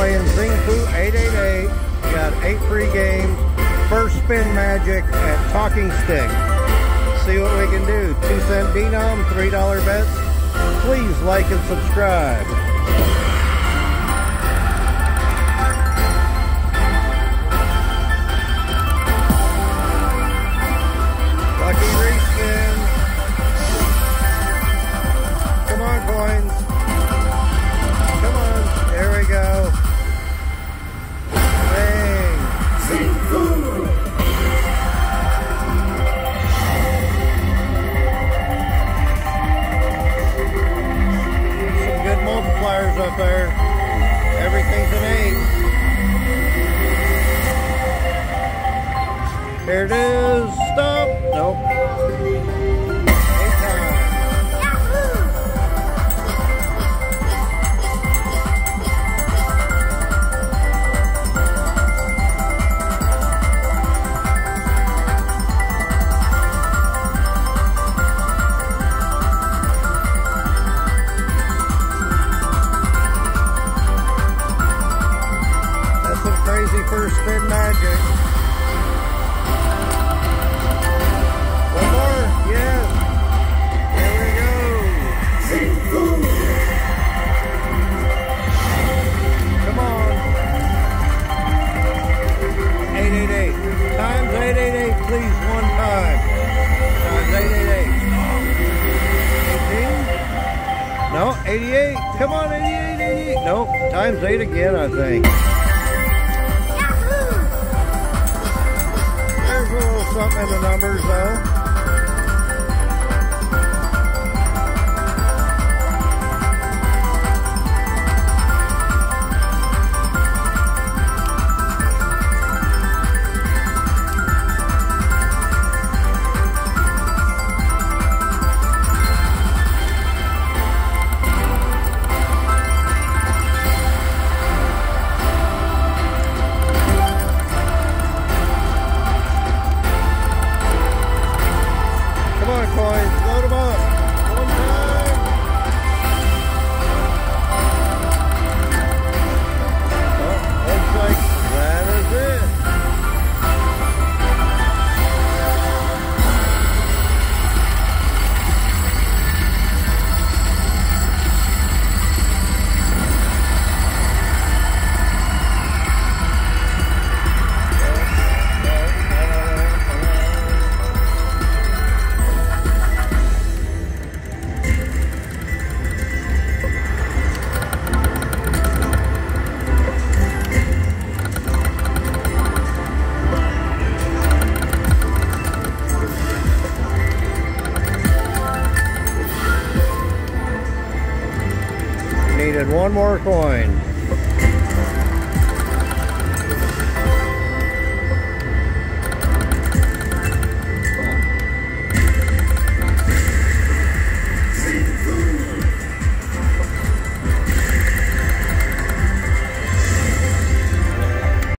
playing Xing Fu 888. You got eight free games. First spin magic at Talking Stick. See what we can do. Two cent denom, three dollar bets. Please like and subscribe. There. Spin magic. One more, yes. We go. Come on. 888. Times 888, please, one time. Times 888. 18? No, 88. Come on, 88, 88. Nope, times 8 again, I think. Little something in the numbers, though. Needed one more coin.